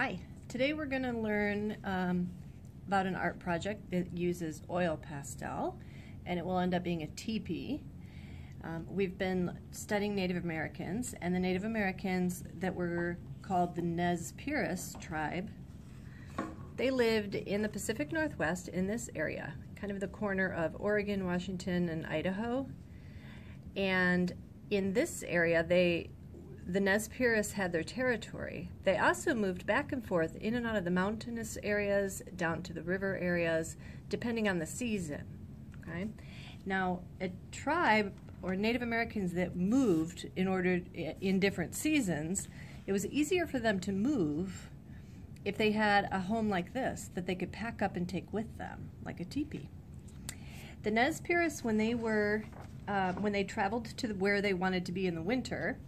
Hi, today we're going to learn um, about an art project that uses oil pastel and it will end up being a teepee. Um, we've been studying Native Americans and the Native Americans that were called the Nez Perce tribe, they lived in the Pacific Northwest in this area, kind of the corner of Oregon, Washington, and Idaho. And in this area, they the Nez Perce had their territory. They also moved back and forth in and out of the mountainous areas, down to the river areas, depending on the season. Okay, now a tribe or Native Americans that moved in order in different seasons, it was easier for them to move if they had a home like this that they could pack up and take with them, like a teepee. The Nez Perce, when they were uh, when they traveled to where they wanted to be in the winter,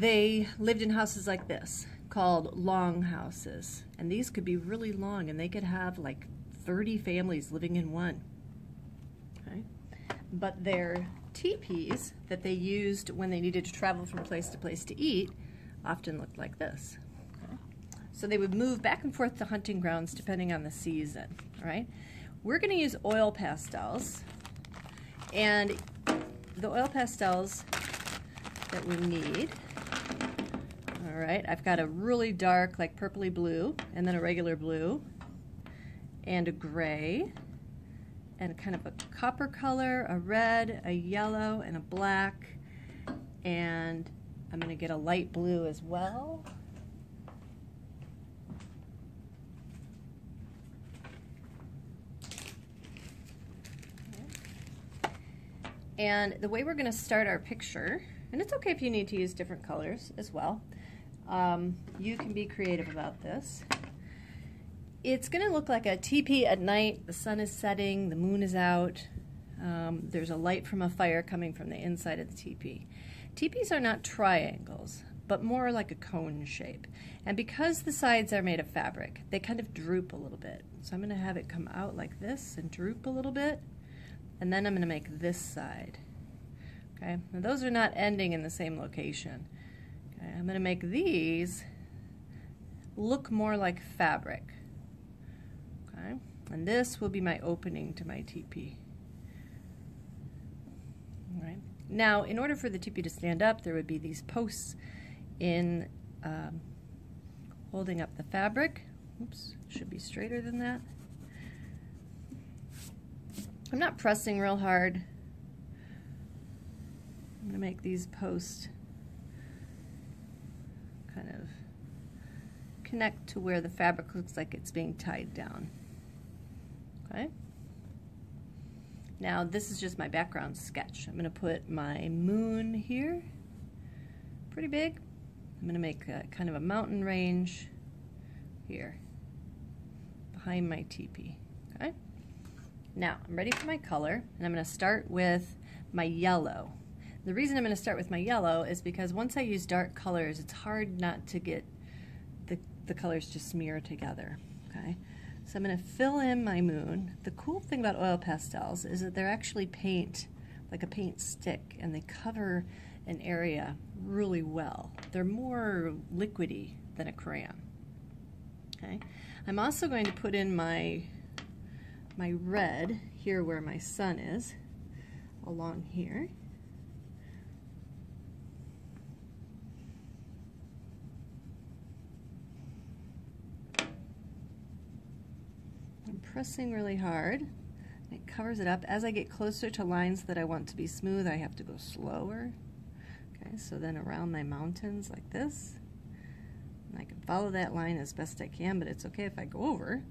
they lived in houses like this called long houses. And these could be really long and they could have like 30 families living in one. Okay? But their teepees that they used when they needed to travel from place to place to eat often looked like this. So they would move back and forth to hunting grounds depending on the season. All right? We're going to use oil pastels. And the oil pastels that we need all right, I've got a really dark, like purpley blue, and then a regular blue, and a gray, and kind of a copper color, a red, a yellow, and a black, and I'm going to get a light blue as well. And the way we're going to start our picture, and it's okay if you need to use different colors as well, um, you can be creative about this. It's going to look like a teepee at night. The sun is setting, the moon is out. Um, there's a light from a fire coming from the inside of the teepee. Teepees are not triangles, but more like a cone shape. And because the sides are made of fabric, they kind of droop a little bit. So I'm going to have it come out like this and droop a little bit. And then I'm going to make this side. Okay, now those are not ending in the same location. Okay, I'm going to make these look more like fabric. Okay, and this will be my opening to my teepee. All right. Now, in order for the teepee to stand up, there would be these posts in um, holding up the fabric. Oops, should be straighter than that. I'm not pressing real hard. I'm going to make these posts kind of connect to where the fabric looks like it's being tied down. Okay? Now this is just my background sketch. I'm going to put my moon here, pretty big. I'm going to make a, kind of a mountain range here behind my teepee. Okay? Now I'm ready for my color and I'm going to start with my yellow. The reason I'm going to start with my yellow is because once I use dark colors, it's hard not to get the, the colors to smear together, okay? So I'm going to fill in my moon. The cool thing about oil pastels is that they're actually paint, like a paint stick, and they cover an area really well. They're more liquidy than a crayon, okay? I'm also going to put in my, my red here where my sun is, along here. Pressing really hard. It covers it up. As I get closer to lines that I want to be smooth, I have to go slower. Okay, so then around my mountains like this. And I can follow that line as best I can, but it's okay if I go over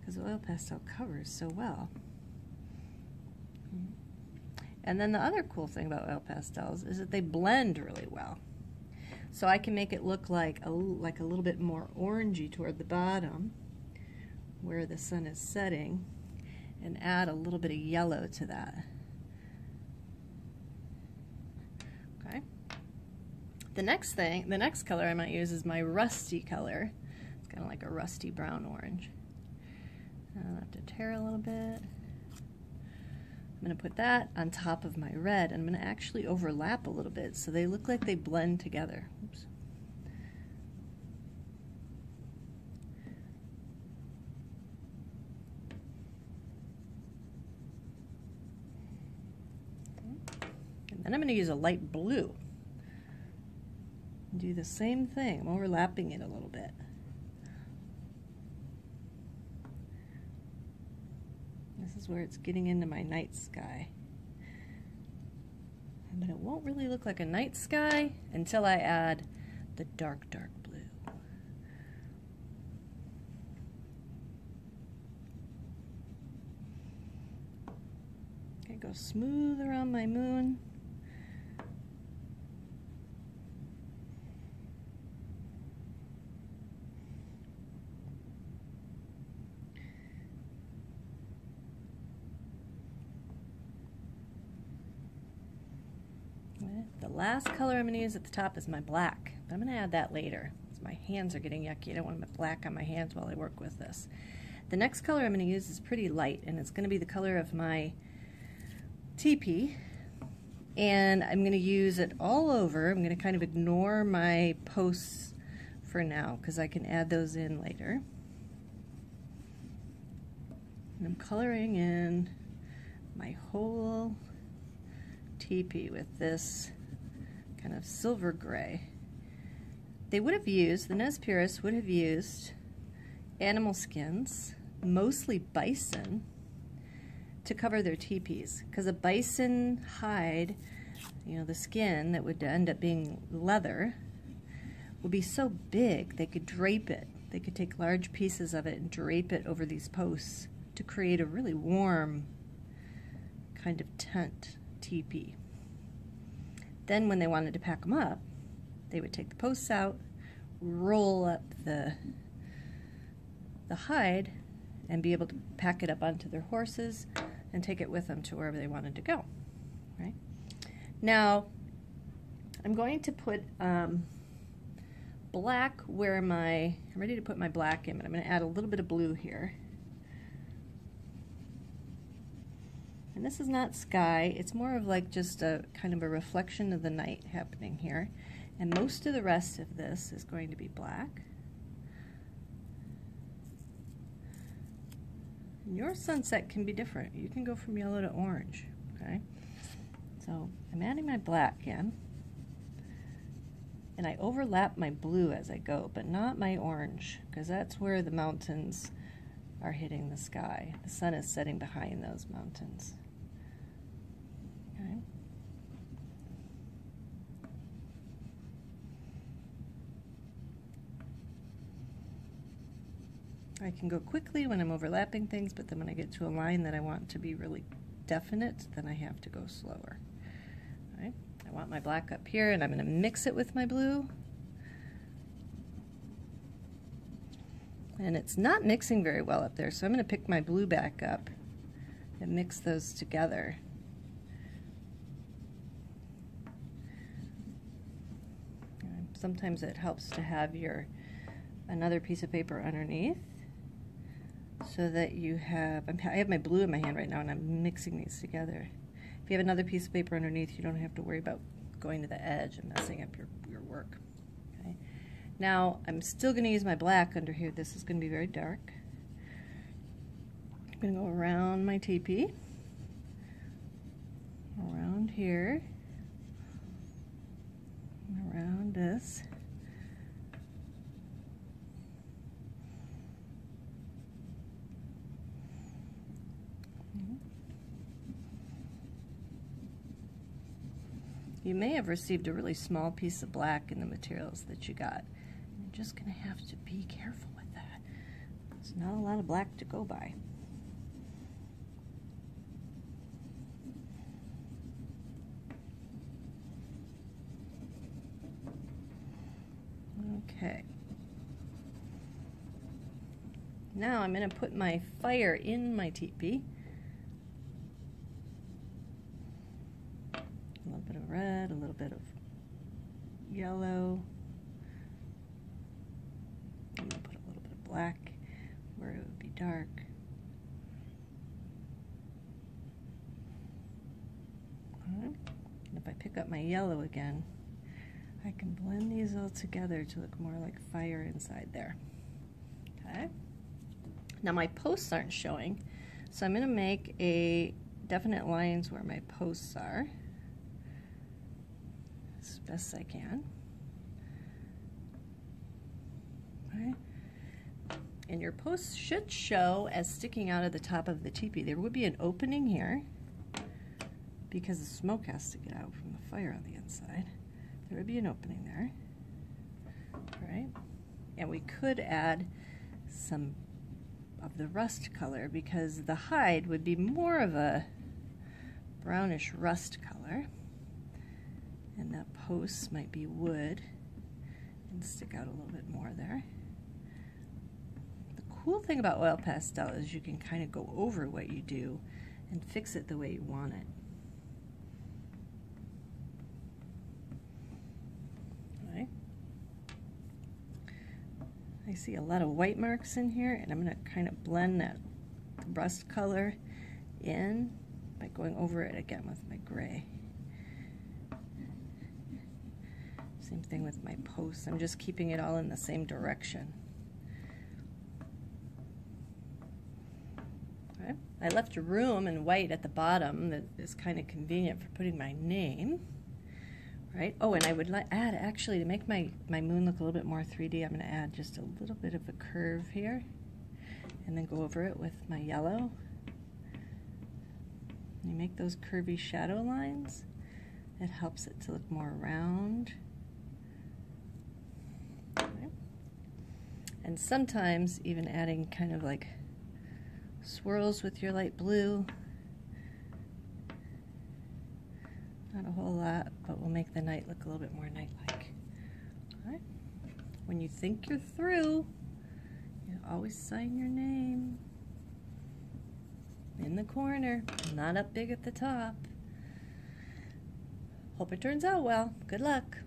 because oil pastel covers so well. And then the other cool thing about oil pastels is that they blend really well. So I can make it look like a, like a little bit more orangey toward the bottom where the sun is setting and add a little bit of yellow to that. Okay. The next thing, the next color I might use is my rusty color. It's kind of like a rusty brown orange. I'll have to tear a little bit. I'm going to put that on top of my red. And I'm going to actually overlap a little bit so they look like they blend together. Oops. And I'm going to use a light blue. Do the same thing. I'm overlapping it a little bit. This is where it's getting into my night sky. But it won't really look like a night sky until I add the dark, dark blue. Okay, go smooth around my moon. The last color I'm going to use at the top is my black. But I'm going to add that later. My hands are getting yucky. I don't want black on my hands while I work with this. The next color I'm going to use is pretty light, and it's going to be the color of my teepee. And I'm going to use it all over. I'm going to kind of ignore my posts for now because I can add those in later. And I'm coloring in my whole teepee with this kind of silver gray. They would have used, the Nez Perce would have used animal skins, mostly bison, to cover their teepees. Because a bison hide, you know, the skin that would end up being leather, would be so big they could drape it. They could take large pieces of it and drape it over these posts to create a really warm kind of tent teepee. Then when they wanted to pack them up, they would take the posts out, roll up the the hide, and be able to pack it up onto their horses and take it with them to wherever they wanted to go. Right now, I'm going to put um, black where my I'm ready to put my black in, but I'm going to add a little bit of blue here. And this is not sky, it's more of like just a kind of a reflection of the night happening here. And most of the rest of this is going to be black. And your sunset can be different. You can go from yellow to orange, okay? So I'm adding my black in. And I overlap my blue as I go, but not my orange, because that's where the mountains are hitting the sky. The sun is setting behind those mountains. Okay. I can go quickly when I'm overlapping things, but then when I get to a line that I want to be really definite, then I have to go slower. I want my black up here, and I'm going to mix it with my blue. And it's not mixing very well up there, so I'm going to pick my blue back up and mix those together. Sometimes it helps to have your another piece of paper underneath so that you have, I have my blue in my hand right now and I'm mixing these together. If you have another piece of paper underneath, you don't have to worry about going to the edge and messing up your, your work. Okay. Now, I'm still going to use my black under here. This is going to be very dark. I'm going to go around my teepee, around here, around this. You may have received a really small piece of black in the materials that you got. You're just going to have to be careful with that. It's not a lot of black to go by. Okay. Now I'm going to put my fire in my teepee. A little bit of red, a little bit of yellow. I'm going to put a little bit of black where it would be dark. And if I pick up my yellow again, I can blend these all together to look more like fire inside there. Okay. Now my posts aren't showing, so I'm going to make a definite lines where my posts are. as best I can. Okay. And your posts should show as sticking out of the top of the teepee. There would be an opening here because the smoke has to get out from the fire on the inside. There would be an opening there. Right. And we could add some of the rust color because the hide would be more of a brownish rust color. And the posts might be wood and stick out a little bit more there. The cool thing about oil pastel is you can kind of go over what you do and fix it the way you want it. I see a lot of white marks in here and I'm going to kind of blend that rust color in by going over it again with my gray. Same thing with my posts. I'm just keeping it all in the same direction. I left a room in white at the bottom that is kind of convenient for putting my name right? Oh, and I would like add actually to make my, my moon look a little bit more 3D, I'm going to add just a little bit of a curve here and then go over it with my yellow. You make those curvy shadow lines. It helps it to look more round. And sometimes even adding kind of like swirls with your light blue Not a whole lot, but we'll make the night look a little bit more night-like. When you think you're through, you always sign your name in the corner, not up big at the top. Hope it turns out well. Good luck.